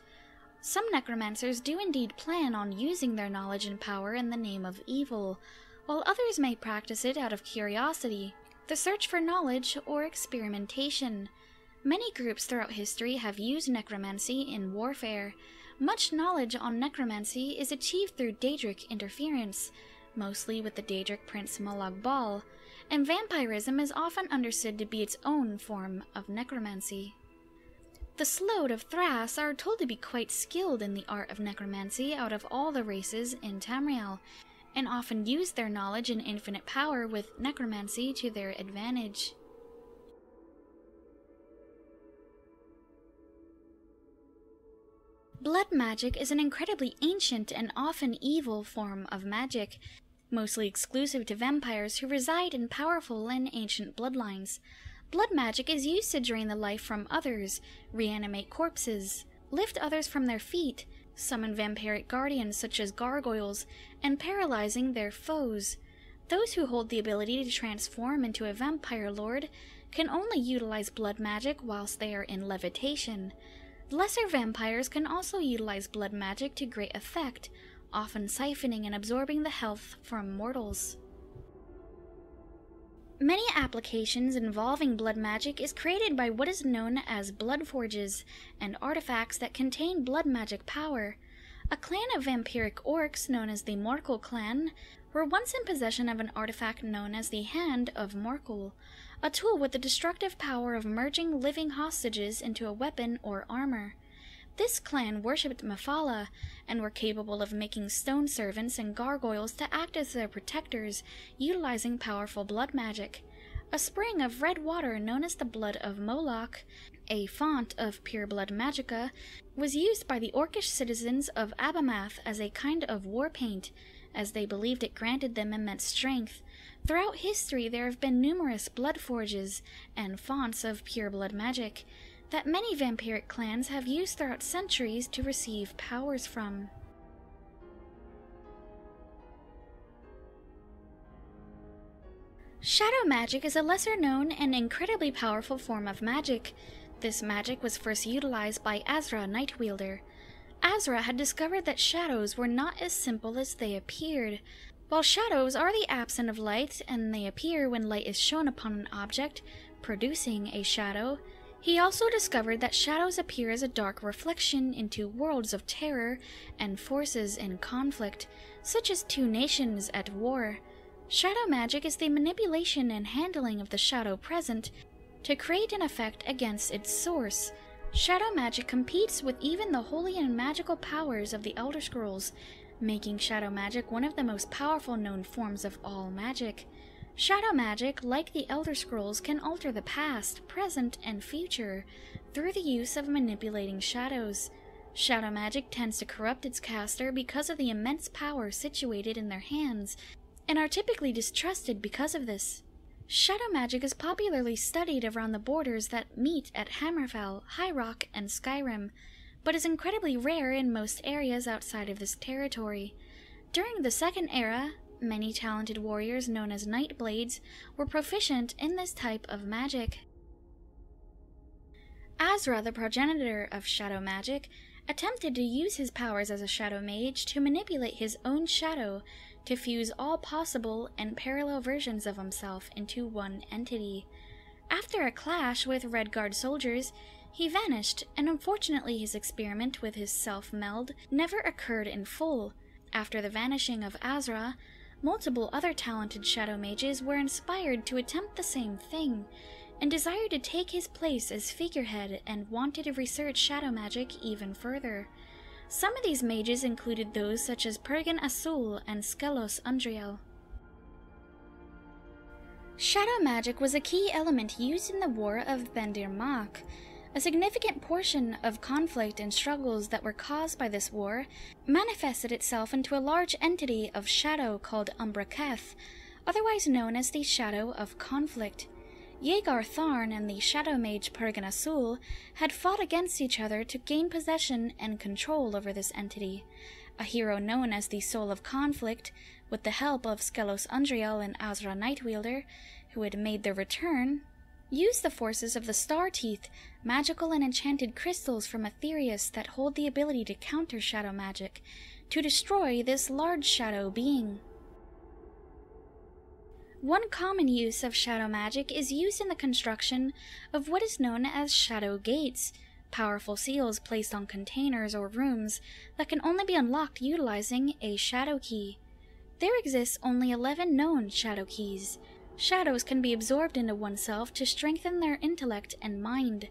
Some necromancers do indeed plan on using their knowledge and power in the name of evil, while others may practice it out of curiosity, the search for knowledge, or experimentation. Many groups throughout history have used necromancy in warfare. Much knowledge on necromancy is achieved through Daedric interference, mostly with the Daedric prince Molag Bal, and vampirism is often understood to be its own form of necromancy. The Sload of Thras are told to be quite skilled in the art of necromancy out of all the races in Tamriel, and often use their knowledge and infinite power with necromancy to their advantage. Blood magic is an incredibly ancient and often evil form of magic, mostly exclusive to vampires who reside in powerful and ancient bloodlines. Blood magic is used to drain the life from others, reanimate corpses, lift others from their feet, summon vampiric guardians such as gargoyles, and paralyzing their foes. Those who hold the ability to transform into a vampire lord can only utilize blood magic whilst they are in levitation. Lesser vampires can also utilize blood magic to great effect, often siphoning and absorbing the health from mortals. Many applications involving blood magic is created by what is known as blood forges and artifacts that contain blood magic power. A clan of vampiric orcs known as the Morkel clan were once in possession of an artifact known as the Hand of Morkel, a tool with the destructive power of merging living hostages into a weapon or armor. This clan worshipped Mephala and were capable of making stone servants and gargoyles to act as their protectors, utilizing powerful blood magic. A spring of red water known as the Blood of Moloch, a font of pure blood magicka, was used by the Orcish citizens of Abimath as a kind of war paint, as they believed it granted them immense strength. Throughout history, there have been numerous blood forges and fonts of pure blood magic that many vampiric clans have used throughout centuries to receive powers from. Shadow magic is a lesser known and incredibly powerful form of magic. This magic was first utilized by Azra Nightwielder. Azra had discovered that shadows were not as simple as they appeared. While shadows are the absence of light and they appear when light is shown upon an object, producing a shadow, he also discovered that shadows appear as a dark reflection into worlds of terror and forces in conflict, such as two nations at war. Shadow magic is the manipulation and handling of the shadow present to create an effect against its source. Shadow magic competes with even the holy and magical powers of the Elder Scrolls, making shadow magic one of the most powerful known forms of all magic. Shadow magic, like the Elder Scrolls, can alter the past, present, and future through the use of manipulating shadows. Shadow magic tends to corrupt its caster because of the immense power situated in their hands, and are typically distrusted because of this. Shadow magic is popularly studied around the borders that meet at Hammerfell, High Rock, and Skyrim, but is incredibly rare in most areas outside of this territory. During the Second Era, Many talented warriors known as Nightblades were proficient in this type of magic. Azra, the progenitor of shadow magic, attempted to use his powers as a shadow mage to manipulate his own shadow to fuse all possible and parallel versions of himself into one entity. After a clash with Redguard soldiers, he vanished, and unfortunately, his experiment with his self meld never occurred in full. After the vanishing of Azra, multiple other talented shadow mages were inspired to attempt the same thing, and desired to take his place as figurehead and wanted to research shadow magic even further. Some of these mages included those such as Pergan Asul and Skelos Undriel. Shadow magic was a key element used in the War of Bend'r-mahk. A significant portion of conflict and struggles that were caused by this war manifested itself into a large entity of shadow called Umbra Keth, otherwise known as the Shadow of Conflict. Jagar Tharn and the Shadow Mage Pergan Azul had fought against each other to gain possession and control over this entity. A hero known as the Soul of Conflict, with the help of Skelos Undriel and Azra Nightwielder, who had made their return, used the forces of the Star Teeth, magical and enchanted crystals from Aetherius that hold the ability to counter shadow magic, to destroy this large shadow being. One common use of shadow magic is used in the construction of what is known as shadow gates, powerful seals placed on containers or rooms that can only be unlocked utilizing a shadow key. There exists only 11 known shadow keys. Shadows can be absorbed into oneself to strengthen their intellect and mind.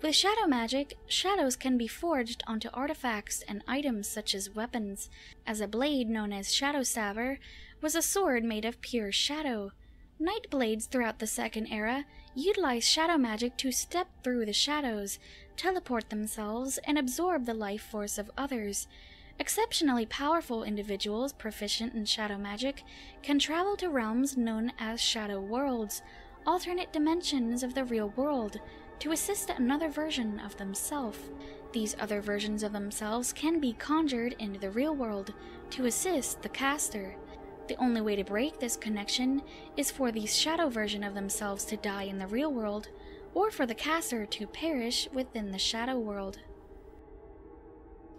With shadow magic, shadows can be forged onto artifacts and items such as weapons, as a blade known as Shadow Stabber was a sword made of pure shadow. Night blades throughout the Second Era utilized shadow magic to step through the shadows, teleport themselves, and absorb the life force of others. Exceptionally powerful individuals proficient in shadow magic can travel to realms known as shadow worlds, alternate dimensions of the real world, to assist another version of themselves. These other versions of themselves can be conjured into the real world to assist the caster. The only way to break this connection is for the shadow version of themselves to die in the real world, or for the caster to perish within the shadow world.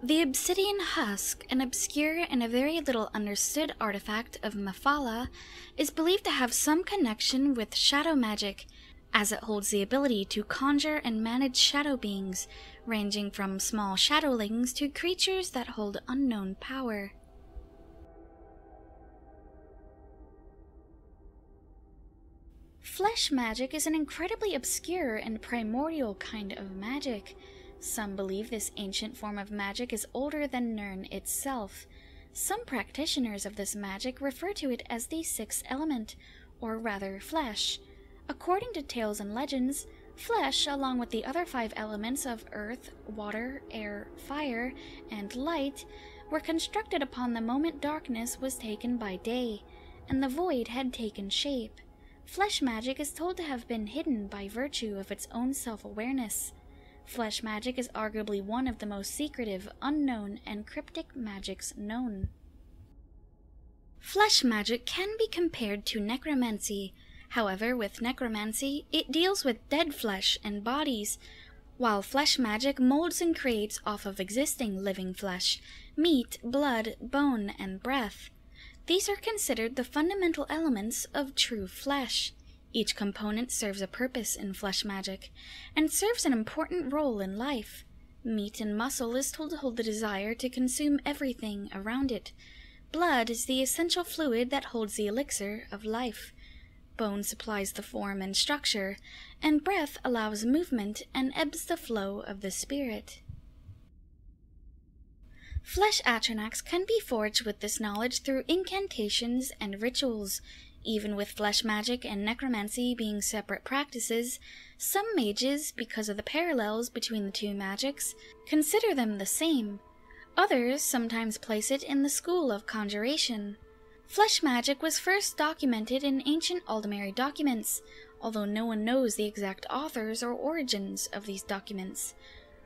The obsidian husk, an obscure and a very little understood artifact of Mephala, is believed to have some connection with shadow magic, as it holds the ability to conjure and manage shadow beings, ranging from small shadowlings to creatures that hold unknown power. Flesh magic is an incredibly obscure and primordial kind of magic. Some believe this ancient form of magic is older than Nirn itself. Some practitioners of this magic refer to it as the sixth element, or rather flesh. According to tales and legends, flesh, along with the other five elements of earth, water, air, fire, and light, were constructed upon the moment darkness was taken by day, and the void had taken shape. Flesh magic is told to have been hidden by virtue of its own self awareness. Flesh magic is arguably one of the most secretive, unknown, and cryptic magics known. Flesh magic can be compared to necromancy. However, with necromancy, it deals with dead flesh and bodies, while flesh magic molds and creates off of existing living flesh, meat, blood, bone, and breath. These are considered the fundamental elements of true flesh. Each component serves a purpose in flesh magic, and serves an important role in life. Meat and muscle is told to hold the desire to consume everything around it. Blood is the essential fluid that holds the elixir of life. Bone supplies the form and structure, and breath allows movement and ebbs the flow of the spirit. Flesh atronachs can be forged with this knowledge through incantations and rituals. Even with flesh magic and necromancy being separate practices, some mages, because of the parallels between the two magics, consider them the same. Others sometimes place it in the school of conjuration. Flesh magic was first documented in ancient Aldmeri documents, although no one knows the exact authors or origins of these documents.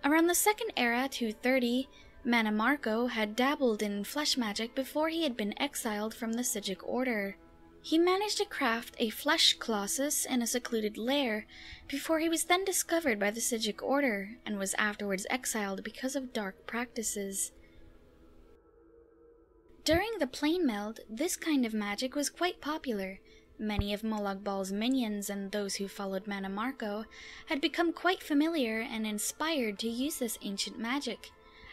Around the Second Era 230, Mannimarco had dabbled in flesh magic before he had been exiled from the Psijic Order. He managed to craft a flesh colossus in a secluded lair before he was then discovered by the Psijic Order and was afterwards exiled because of dark practices. During the Plane Meld, this kind of magic was quite popular. Many of Molag Bal's minions and those who followed Mannimarco had become quite familiar and inspired to use this ancient magic.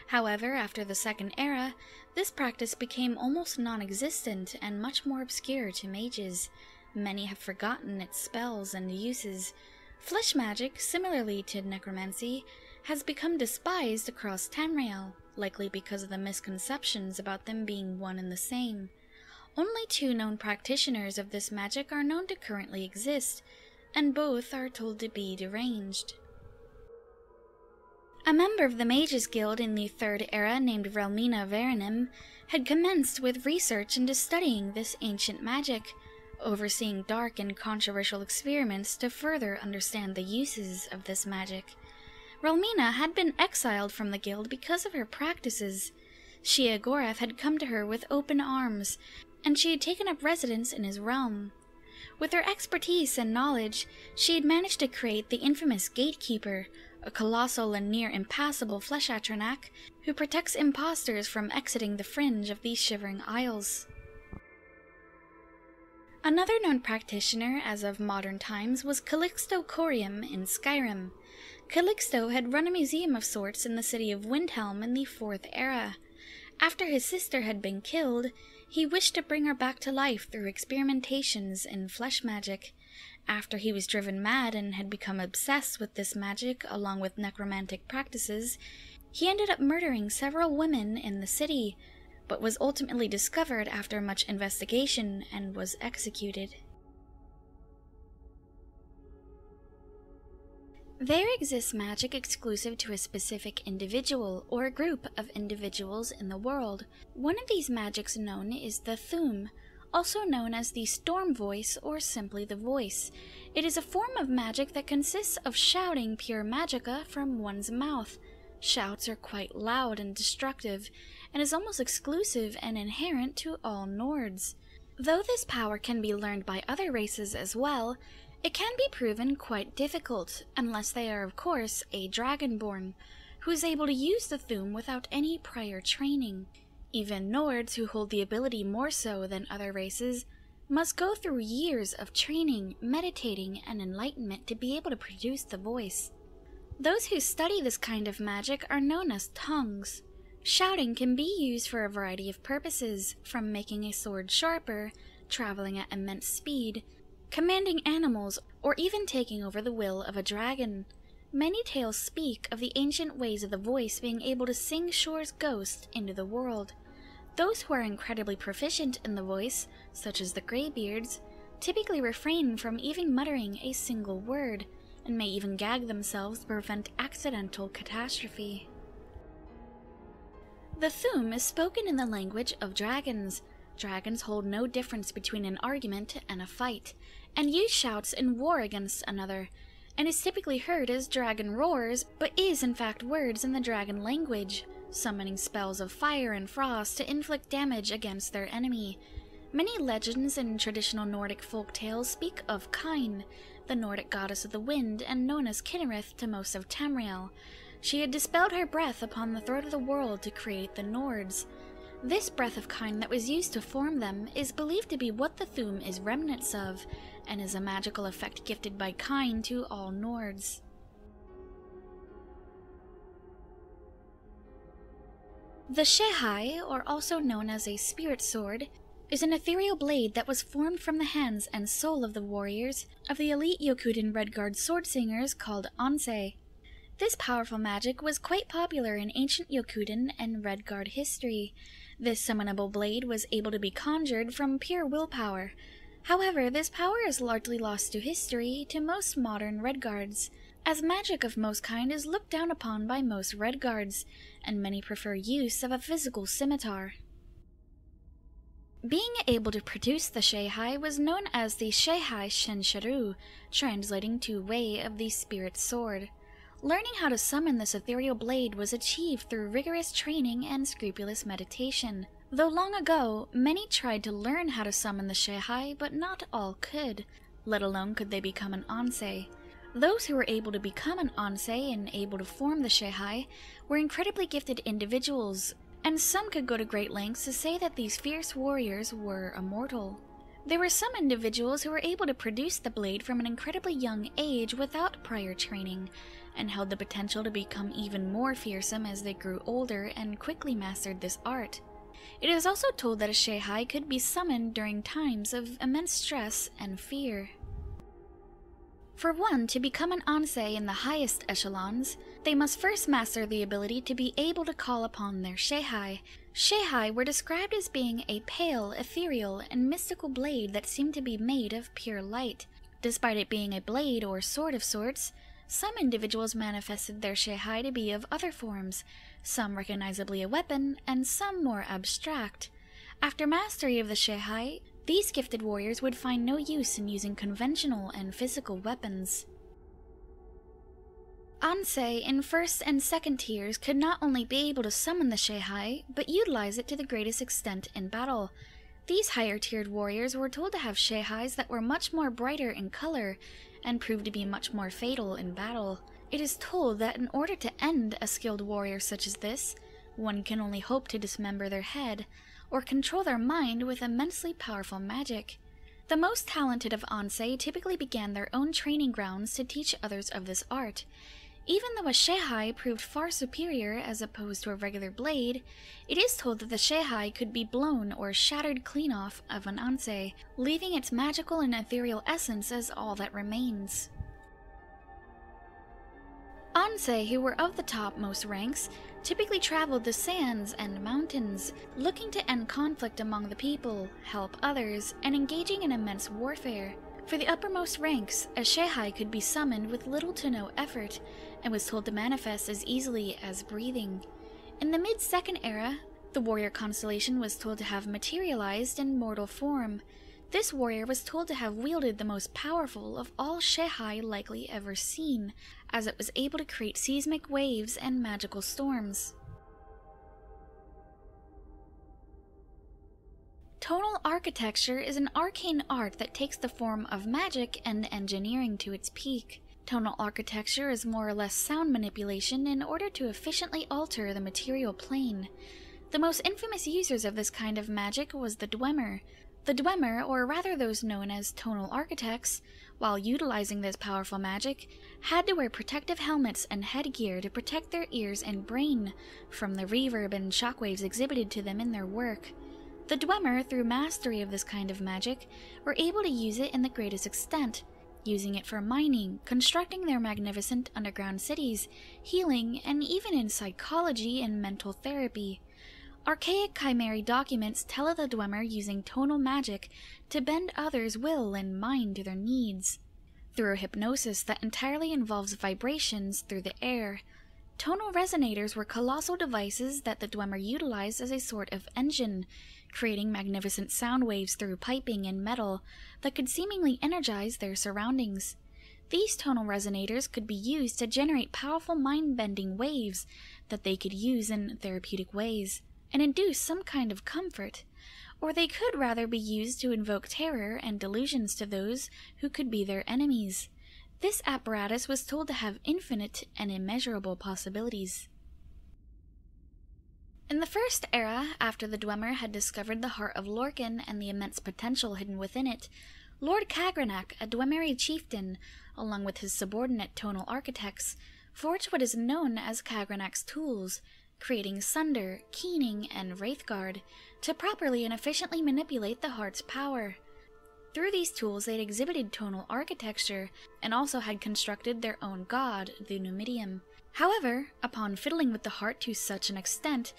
However, after the Second Era, this practice became almost non existent and much more obscure to mages. Many have forgotten its spells and uses. Flesh magic, similarly to necromancy, has become despised across Tamriel, likely because of the misconceptions about them being one and the same. Only two known practitioners of this magic are known to currently exist, and both are told to be deranged. A member of the Mages Guild in the Third Era named Relmyna Verenim had commenced with research into studying this ancient magic, overseeing dark and controversial experiments to further understand the uses of this magic. Relmina had been exiled from the guild because of her practices. Sheogorath had come to her with open arms, and she had taken up residence in his realm. With her expertise and knowledge, she had managed to create the infamous Gatekeeper, a colossal and near impassable flesh Atronach who protects impostors from exiting the fringe of these shivering isles. Another known practitioner as of modern times was Calixto Corrium in Skyrim. Calixto had run a museum of sorts in the city of Windhelm in the Fourth Era. After his sister had been killed, he wished to bring her back to life through experimentations in flesh magic. After he was driven mad and had become obsessed with this magic along with necromantic practices, he ended up murdering several women in the city, but was ultimately discovered after much investigation and was executed. There exists magic exclusive to a specific individual or group of individuals in the world. One of these magics known is the Thu'um, also known as the storm voice or simply the voice. It is a form of magic that consists of shouting pure magicka from one's mouth. Shouts are quite loud and destructive, and is almost exclusive and inherent to all Nords. Though this power can be learned by other races as well, it can be proven quite difficult, unless they are of course a dragonborn, who is able to use the Thu'um without any prior training. Even Nords, who hold the ability more so than other races, must go through years of training, meditating, and enlightenment to be able to produce the voice. Those who study this kind of magic are known as tongues. Shouting can be used for a variety of purposes, from making a sword sharper, traveling at immense speed, commanding animals, or even taking over the will of a dragon. Many tales speak of the ancient ways of the voice being able to sing Shor's ghost into the world. Those who are incredibly proficient in the voice, such as the Greybeards, typically refrain from even muttering a single word, and may even gag themselves to prevent accidental catastrophe. The Thu'um is spoken in the language of dragons. Dragons hold no difference between an argument and a fight, and use shouts in war against another, and is typically heard as dragon roars, but is in fact words in the dragon language, summoning spells of fire and frost to inflict damage against their enemy. Many legends and traditional Nordic folk tales speak of Kine, the Nordic goddess of the wind and known as Kynareth to most of Tamriel. She had dispelled her breath upon the throat of the world to create the Nords. This breath of Kine that was used to form them is believed to be what the Thu'um is remnants of, and is a magical effect gifted by Kine to all Nords. The Shehai, or also known as a spirit sword, is an ethereal blade that was formed from the hands and soul of the warriors of the elite Yokudan Redguard sword singers called Ansei. This powerful magic was quite popular in ancient Yokudan and Redguard history. This summonable blade was able to be conjured from pure willpower, However, this power is largely lost to history to most modern Redguards, as magic of most kind is looked down upon by most Redguards, and many prefer use of a physical scimitar. Being able to produce the Shehai was known as the Shehai Shensharu, translating to Way of the Spirit Sword. Learning how to summon this ethereal blade was achieved through rigorous training and scrupulous meditation. Though long ago, many tried to learn how to summon the Shehai, but not all could, let alone could they become an Ansei. Those who were able to become an Ansei and able to form the Shehai were incredibly gifted individuals, and some could go to great lengths to say that these fierce warriors were immortal. There were some individuals who were able to produce the blade from an incredibly young age without prior training, and held the potential to become even more fearsome as they grew older and quickly mastered this art. It is also told that a Shehai could be summoned during times of immense stress and fear. For one to become an Ansei in the highest echelons, they must first master the ability to be able to call upon their Shehai. Shehai were described as being a pale, ethereal, and mystical blade that seemed to be made of pure light. Despite it being a blade or sword of sorts, some individuals manifested their Shehai to be of other forms, some recognizably a weapon, and some more abstract. After mastery of the Shehai, these gifted warriors would find no use in using conventional and physical weapons. Ansei in first and second tiers could not only be able to summon the Shehai, but utilize it to the greatest extent in battle. These higher tiered warriors were told to have Shehais that were much more brighter in color and proved to be much more fatal in battle. It is told that in order to end a skilled warrior such as this, one can only hope to dismember their head, or control their mind with immensely powerful magic. The most talented of Ansei typically began their own training grounds to teach others of this art. Even though a Shehai proved far superior as opposed to a regular blade, it is told that the Shehai could be blown or shattered clean off of an Ansei, leaving its magical and ethereal essence as all that remains. Ansei, who were of the topmost ranks, typically traveled the sands and mountains, looking to end conflict among the people, help others, and engaging in immense warfare. For the uppermost ranks, a Shehai could be summoned with little to no effort, and was told to manifest as easily as breathing. In the mid Second Era, the warrior constellation was told to have materialized in mortal form. This warrior was told to have wielded the most powerful of all Shehai likely ever seen, as it was able to create seismic waves and magical storms. Tonal architecture is an arcane art that takes the form of magic and engineering to its peak. Tonal architecture is more or less sound manipulation in order to efficiently alter the material plane. The most infamous users of this kind of magic was the Dwemer. The Dwemer, or rather those known as tonal architects, while utilizing this powerful magic, had to wear protective helmets and headgear to protect their ears and brain from the reverb and shockwaves exhibited to them in their work. The Dwemer, through mastery of this kind of magic, were able to use it in the greatest extent, using it for mining, constructing their magnificent underground cities, healing, and even in psychology and mental therapy. Archaic Chimeri documents tell of the Dwemer using tonal magic to bend others' will and mind to their needs. Through a hypnosis that entirely involves vibrations through the air, tonal resonators were colossal devices that the Dwemer utilized as a sort of engine, creating magnificent sound waves through piping and metal that could seemingly energize their surroundings. These tonal resonators could be used to generate powerful mind bending waves that they could use in therapeutic ways and induce some kind of comfort, or they could rather be used to invoke terror and delusions to those who could be their enemies. This apparatus was told to have infinite and immeasurable possibilities. In the first era, after the Dwemer had discovered the heart of Lorkhan and the immense potential hidden within it, Lord Kagrenac, a Dwemeri chieftain, along with his subordinate tonal architects, forged what is known as Kagrenac's tools, creating Sunder, Keening, and Wraithguard to properly and efficiently manipulate the heart's power. Through these tools, they had exhibited tonal architecture and also had constructed their own god, the Numidium. However, upon fiddling with the heart to such an extent,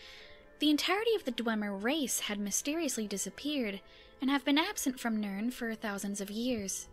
the entirety of the Dwemer race had mysteriously disappeared and have been absent from Nirn for thousands of years.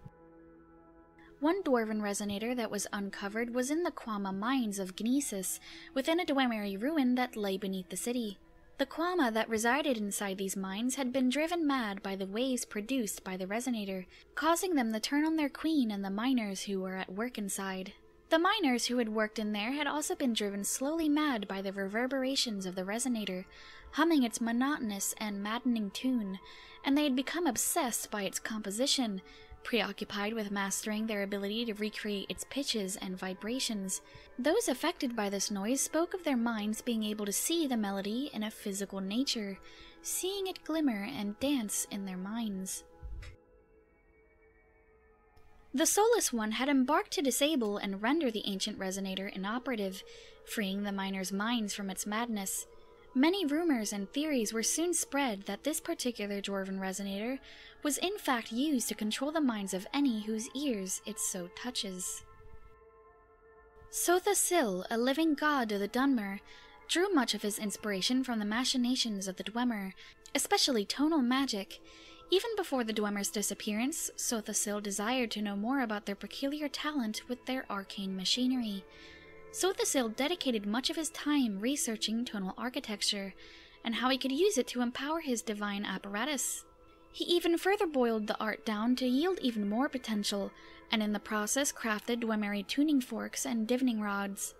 One dwarven resonator that was uncovered was in the kwama mines of Gnisis, within a Dwemeri ruin that lay beneath the city. The Kwama that resided inside these mines had been driven mad by the waves produced by the resonator, causing them to turn on their queen and the miners who were at work inside. The miners who had worked in there had also been driven slowly mad by the reverberations of the resonator, humming its monotonous and maddening tune, and they had become obsessed by its composition, preoccupied with mastering their ability to recreate its pitches and vibrations. Those affected by this noise spoke of their minds being able to see the melody in a physical nature, seeing it glimmer and dance in their minds. The Soulless One had embarked to disable and render the ancient resonator inoperative, freeing the miners' minds from its madness. Many rumors and theories were soon spread that this particular Dwarven resonator was in fact used to control the minds of any whose ears it so touches. Sotha Sil, a living god of the Dunmer, drew much of his inspiration from the machinations of the Dwemer, especially tonal magic, even before the Dwemer's disappearance, Sotha Sil desired to know more about their peculiar talent with their arcane machinery. Sotha Sil dedicated much of his time researching tonal architecture and how he could use it to empower his divine apparatus. He even further boiled the art down to yield even more potential, and in the process crafted Dwemeri tuning forks and divining rods.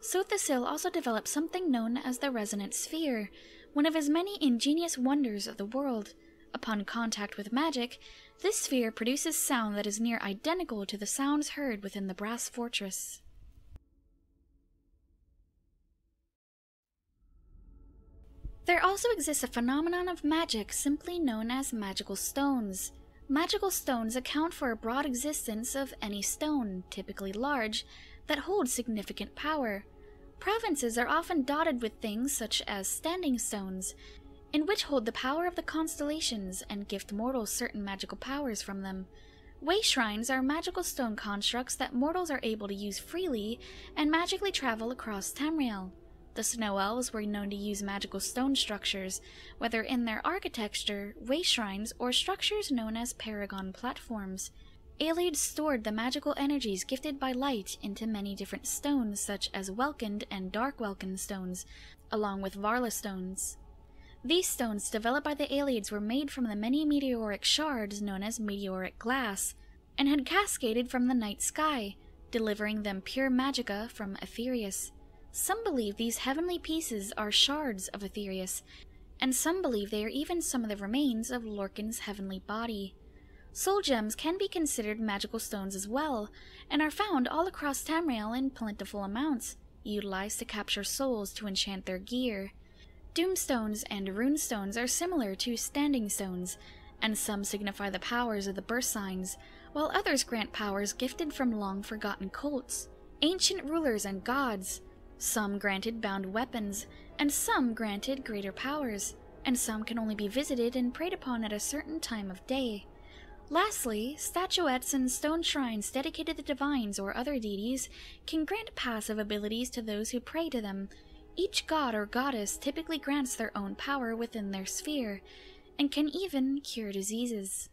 Sotha Sil also developed something known as the resonant sphere, one of his many ingenious wonders of the world. Upon contact with magic, this sphere produces sound that is near identical to the sounds heard within the brass fortress. There also exists a phenomenon of magic simply known as magical stones. Magical stones account for a broad existence of any stone, typically large, that holds significant power. Provinces are often dotted with things such as standing stones, in which hold the power of the constellations and gift mortals certain magical powers from them. Way shrines are magical stone constructs that mortals are able to use freely and magically travel across Tamriel. The Snow Elves were known to use magical stone structures, whether in their architecture, way shrines, or structures known as paragon platforms. Ayleids stored the magical energies gifted by light into many different stones, such as Welkind and Dark Welkind stones, along with Varla stones. These stones developed by the Ayleids were made from the many meteoric shards known as meteoric glass, and had cascaded from the night sky, delivering them pure magicka from Aetherius. Some believe these heavenly pieces are shards of Aetherius, and some believe they are even some of the remains of Lorkhan's heavenly body. Soul gems can be considered magical stones as well, and are found all across Tamriel in plentiful amounts, utilized to capture souls to enchant their gear. Doomstones and runestones are similar to standing stones, and some signify the powers of the birth signs, while others grant powers gifted from long forgotten cults, ancient rulers and gods. Some granted bound weapons, and some granted greater powers, and some can only be visited and prayed upon at a certain time of day. Lastly, statuettes and stone shrines dedicated to divines or other deities can grant passive abilities to those who pray to them, each god or goddess typically grants their own power within their sphere and can even cure diseases.